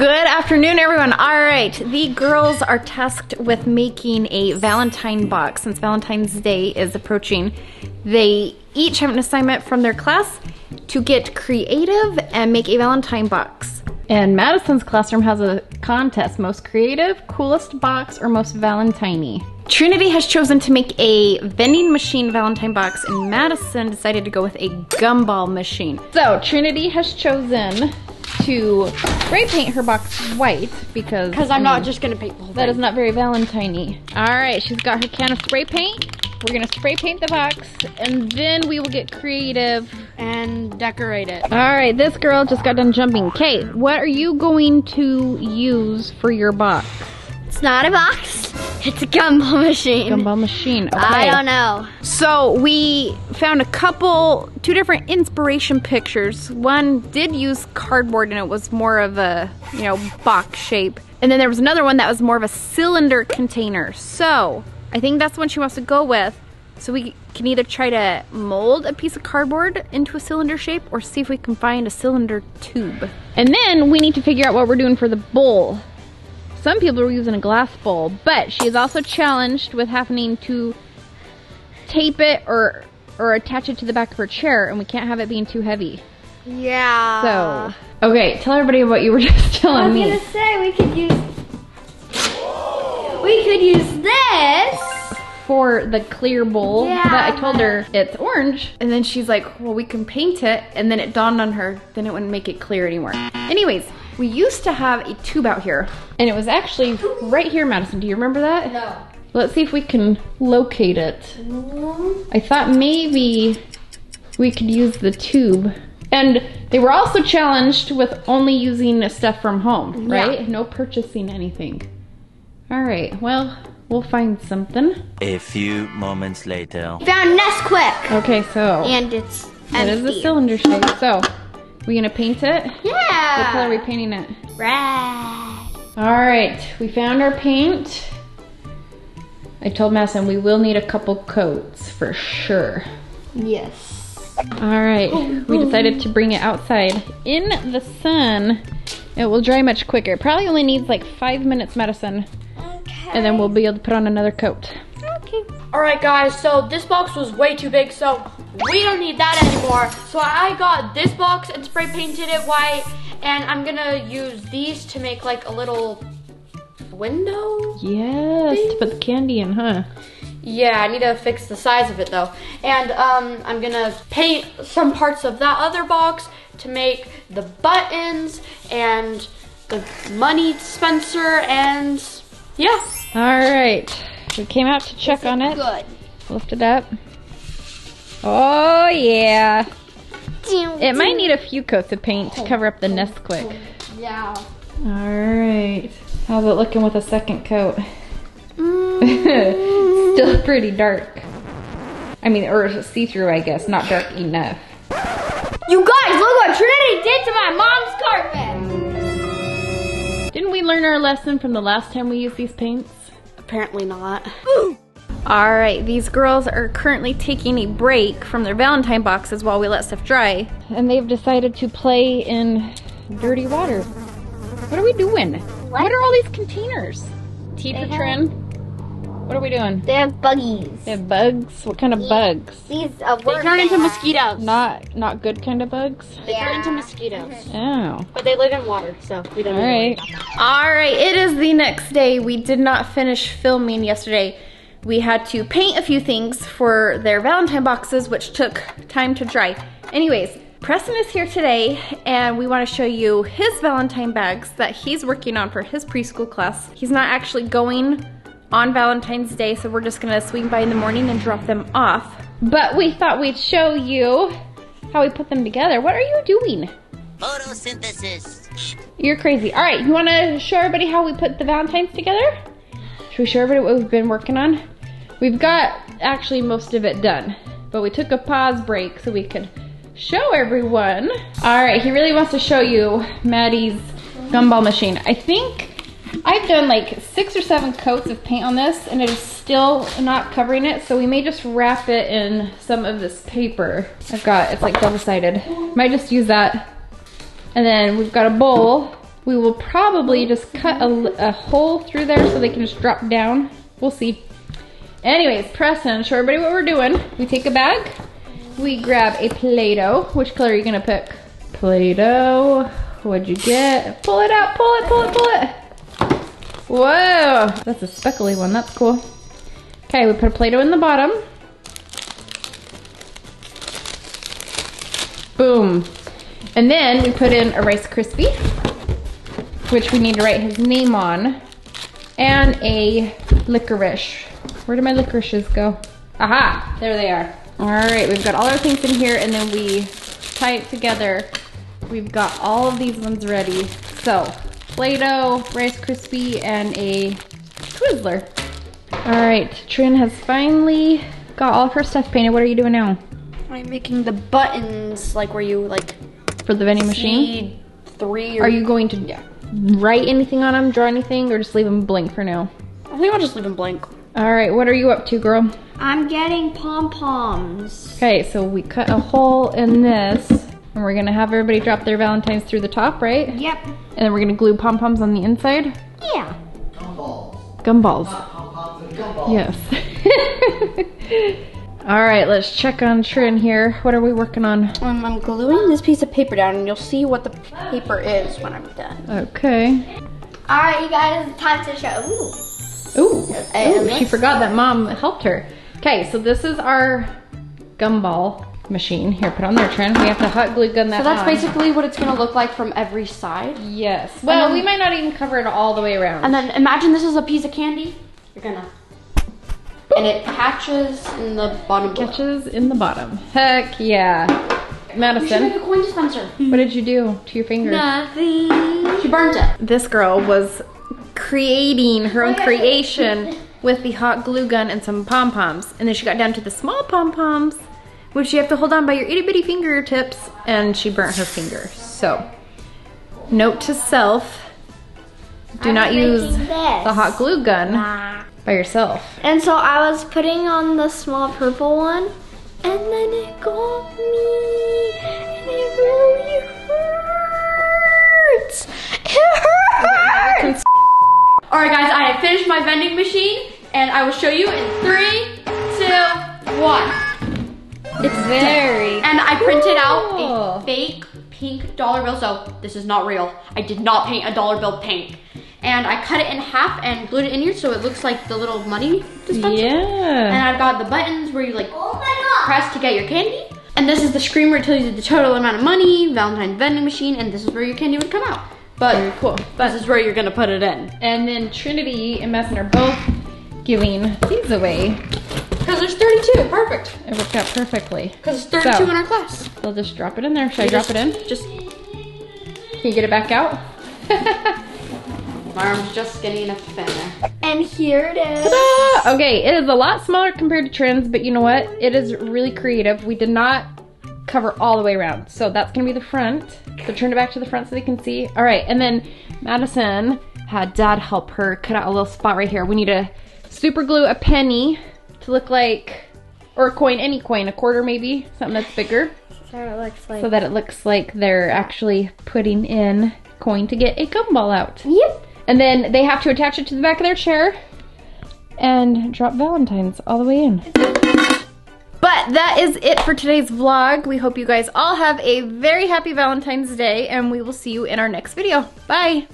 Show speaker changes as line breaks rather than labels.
Good afternoon, everyone. All right, the girls are tasked with making a Valentine box since Valentine's Day is approaching. They each have an assignment from their class to get creative and make a Valentine box. And Madison's classroom has a contest most creative, coolest box, or most Valentine Trinity has chosen to make a vending machine Valentine box, and Madison decided to go with a gumball machine. So, Trinity has chosen to spray paint her box white because
Because I'm not just gonna paint the whole
that
thing.
is not very Valentine-y. All right, she's got her can of spray paint. We're gonna spray paint the box, and then we will get creative.
and decorate it.
All right, this girl just got done jumping. Kate, what are you going to use for your box?
It's not a box. It's a gumball machine.
Gumball machine. Okay.
I don't know.
So we found a couple, two different inspiration pictures. One did use cardboard and it was more of a, you know, box shape. And then there was another one that was more of a cylinder container. So I think that's the one she wants to go with. So we can either try to mold a piece of cardboard into a cylinder shape or see if we can find a cylinder tube. And then we need to figure out what we're doing for the bowl. Some people are using a glass bowl, but she is also challenged with having to tape it or or attach it to the back of her chair, and we can't have it being too heavy.
Yeah.
So, okay, tell everybody what you were just
Uh, I
telling
was
me.
gonna say we could use. We could use this.
For the clear bowl,
Yeah,
but I told her it's orange, and then she's like, "Well, we can paint it," and then it dawned on her, then it wouldn't make it clear anymore. Anyways, we used to have a tube out here, and it was actually right here, Madison. Do you remember that?
No.
Let's see if we can locate it. Mm-hmm. I thought maybe we could use the tube. And they were also challenged with only using stuff from home, right? No purchasing anything. All right, well, we'll find something.
A few moments later.
Found Nesquik.
Okay, so
And it's
it is a cylinder shape. So, we gonna paint it? Yeah. What
Yeah.
color are we painting it?
Red.
All right, we found our paint. I told Madison we will need a couple coats for sure.
Yes.
All right, we decided to bring it outside in the sun. It will dry much quicker. Probably only needs like five minutes, Madison,
Okay.
and then we'll be able to put on another coat.
Okay.
Alright guys, so this box was way too big, so we don't need that anymore. So I got this box and spray painted it white, and I'm gonna use these to make like a little window.
Yes, to put the candy in, huh?
Yeah, I need to fix the size of it though. And um, I'm gonna paint some parts of that other box to make the buttons and the money dispenser and yeah.
All right, we came out to check on it.
Good.
Lift it up. Oh yeah. It might need a few coats of paint to cover up the Nesquik.
Yeah.
All right. How's it looking with a second coat?
Mm.
Still pretty dark. I mean, or see-through, I guess. Not dark enough.
You guys, look what Trinity did to my mom's carpet.
Didn't we learn our lesson from the last time we used these paints?
Apparently not.
All right, these girls are currently taking a break from their Valentine boxes while we let stuff dry. And they've decided to play in dirty water. What are we doing? What, are all these containers? Tea
They have-
Trin? What are we doing?
They have buggies.
They have bugs? What kind of bugs?
These uh,
They
worms
turn into mosquitoes.
Not not good kind of bugs?
They turn into mosquitoes.
Oh.
But they live in water, so we don't
All
need to worry
right.
about that.
All right, it is the next day. We did not finish filming yesterday. We had to paint a few things for their Valentine boxes, which took time to dry. Anyways, Preston is here today, and we want to show you his Valentine bags that he's working on for his preschool class. He's not actually going on Valentine's Day, so we're just gonna swing by in the morning and drop them off. But we thought we'd show you how we put them together. What are you doing?
Photosynthesis.
You're crazy. All right, you want to show everybody how we put the Valentines together? Should we show everybody what we've been working on? We've got actually most of it done, but we took a pause break so we could show everyone. All right, he really wants to show you Maddie's gumball machine. I think I've done like six or seven coats of paint on this and it is still not covering it, so we may just wrap it in some of this paper. I've got, it's like double-sided. Might just use that. And then we've got a bowl We will probably just cut a, a hole through there so they can just drop down. We'll see. Anyways, Preston, show everybody what we're doing. We take a bag, we grab a Play-Doh. Which color are you gonna pick? Play-Doh. What'd you get? Pull it out, pull it, pull it, pull it. Whoa, that's a speckly one, that's cool. Okay, we put a Play-Doh in the bottom. Boom. And then we put in a Rice Krispie, which we need to write his name on, and a licorice. Where did my licorices go? Aha, there they are. All right, we've got all our things in here and then we tie it together. We've got all of these ones ready. So, Play-Doh, Rice Krispie, and a Twizzler. All right, Trin has finally got all of her stuff painted. What are you doing now?
I'm making the buttons like where you like
For the vending machine?
three or
Are you going to write anything on them, draw anything, or just leave them blank for now?
I think I'll just leave them blank.
All right, what are you up to, girl?
I'm getting pom poms.
Okay, so we cut a hole in this, and we're gonna have everybody drop their Valentines through the top, right?
Yep.
And then we're gonna glue pom poms on the inside.
Yeah.
Gumballs. Gumballs. Yes. All right, let's check on Trin here. What are we working on?
Um, I'm gluing this piece of paper down, and you'll see what the paper is when I'm done.
Okay.
All right, you guys, time to show. Ooh.
Ooh,
And
Ooh, she forgot that mom helped her. Okay, so this is our gumball machine. Here, put on there, Trin. We have to hot glue gun that
So that's
on.
basically what it's gonna look like from every side.
Yes. Well,
then-
we might not even cover it all the way around.
And then imagine this is a piece of candy. You're gonna, and it catches in the bottom. below.
Catches in the bottom. Heck yeah.
We should
Madison,
make a coin dispenser.
what did you do to your fingers?
Nothing.
She burnt it.
This girl was creating her own creation with the hot glue gun and some pom poms. And then she got down to the small pom poms, which you have to hold on by your itty bitty fingertips, and she burnt her finger. So, note to self do
I'm
not use
this.
the hot glue gun
Ah.
by yourself.
And so I was putting on the small purple one, and then it got me,
All right, guys, I have finished my vending machine, and I will show you in three, two, one.
It's very
And I printed out a fake pink dollar bill. So this is not real. I did not paint a dollar bill pink. And I cut it in half and glued it in here so it looks like the little money dispenser. And I've got the buttons where you like
Oh
press to get your candy. And this is the screen where it tells you the total amount of money, Valentine's vending machine, and this is where your candy would come out. But
Very cool.
this is where you're gonna put it in.
And then Trinity and Madison are both giving these away.
Because there's 32, perfect.
It worked out perfectly.
Because there's 32
So-
in our class.
They'll just drop it in there. Should I drop it in?
Just,
Can you get it back out?
my arm's just skinny enough to fit in there.
And here it is.
Okay, it is a lot smaller compared to Trin's, but you know what? It is really creative. We did not cover all the way around. So that's gonna be the front. So turn it back to the front so they can see. All right, and then Madison had dad help her cut out a little spot right here. We need to super glue a penny to look like, or a coin, any coin, a quarter maybe, something that's bigger.
So like.
so that it looks like they're actually putting in coin to get a gumball out.
Yep.
And then they have to attach it to the back of their chair and drop Valentine's all the way in. But that is it for today's vlog. We hope you guys all have a very happy Valentine's Day and we will see you in our next video. Bye!